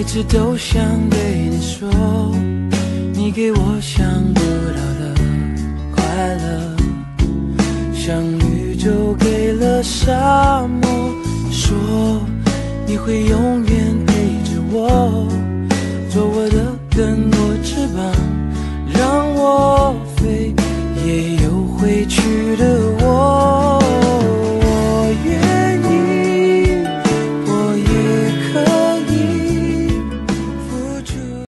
一直都想对你说，给我想不到的快乐，像宇宙给了沙漠说，你会永远陪着我，做我的更多翅膀，让我飞也有回去的。